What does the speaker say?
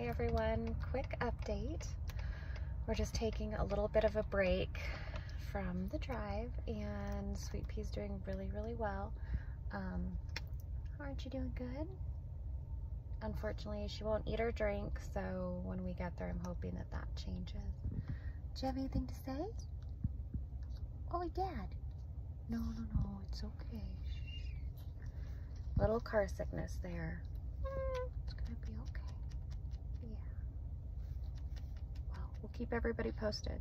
Hey everyone, quick update. We're just taking a little bit of a break from the drive and Sweet Pea's doing really, really well. Um, aren't you doing good? Unfortunately, she won't eat or drink, so when we get there, I'm hoping that that changes. Do you have anything to say? Oh, Dad. No, no, no, it's okay. Little car sickness there. It's gonna be okay. Yeah. Well, we'll keep everybody posted.